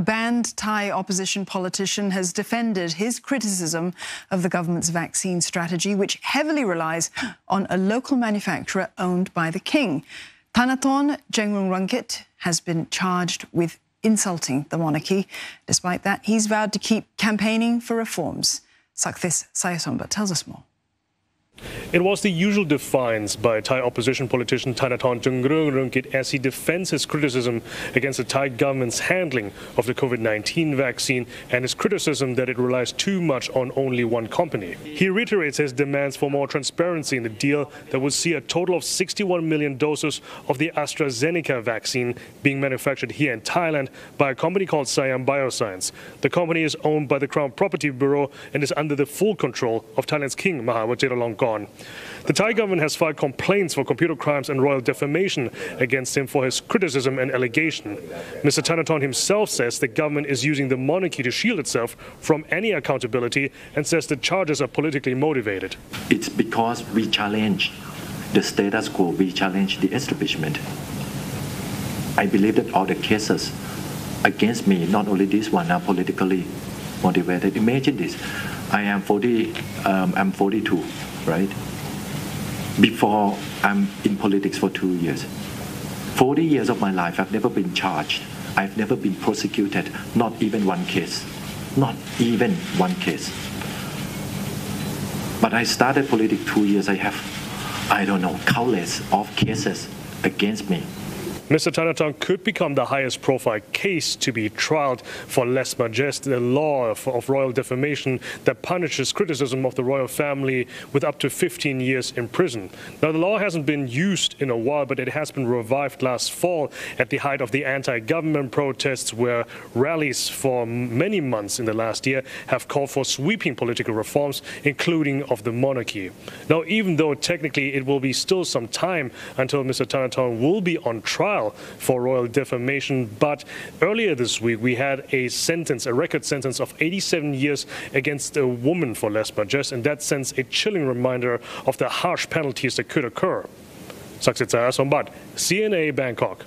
A banned Thai opposition politician has defended his criticism of the government's vaccine strategy, which heavily relies on a local manufacturer owned by the king. Thanathorn Juangroongruangkit has been charged with insulting the monarchy. Despite that, he's vowed to keep campaigning for reforms. Saksith Saiyasombut tells us more. It was the usual defiance by Thai opposition politician Thanathorn Juangroongruangkit as he defends his criticism against the Thai government's handling of the COVID-19 vaccine and his criticism that it relies too much on only one company. He reiterates his demands for more transparency in the deal that would see a total of 61 million doses of the AstraZeneca vaccine being manufactured here in Thailand by a company called Siam Bioscience. The company is owned by the Crown Property Bureau and is under the full control of Thailand's King Maha Vajiralongkorn on. The Thai government has filed complaints for computer crimes and royal defamation against him for his criticism and allegation. Mr. Thanathorn himself says the government is using the monarchy to shield itself from any accountability and says the charges are politically motivated. It's because we challenge the status quo, we challenge the establishment. I believe that all the cases against me, not only this one, are politically motivated. Imagine this. I am 40, um, I'm 42 right? Before I'm in politics for two years. 40 years of my life, I've never been charged. I've never been prosecuted, not even one case. Not even one case. But I started politics two years. I have, I don't know, countless of cases against me. Mr. Thanathorn could become the highest profile case to be trialed for lèse majesté, the law of, of, royal defamation that punishes criticism of the royal family with up to 15 years in prison. Now, the law hasn't been used in a while, but it has been revived last fall at the height of the anti-government protests where rallies for many months in the last year have called for sweeping political reforms, including of the monarchy. Now, even though technically it will be still some time until Mr. Thanathorn will be on trial, for royal defamation. But earlier this week, we had a sentence, a record sentence of 87 years against a woman for lèse majesté, and that sense, a chilling reminder of the harsh penalties that could occur. Saksith Sombat, CNA Bangkok.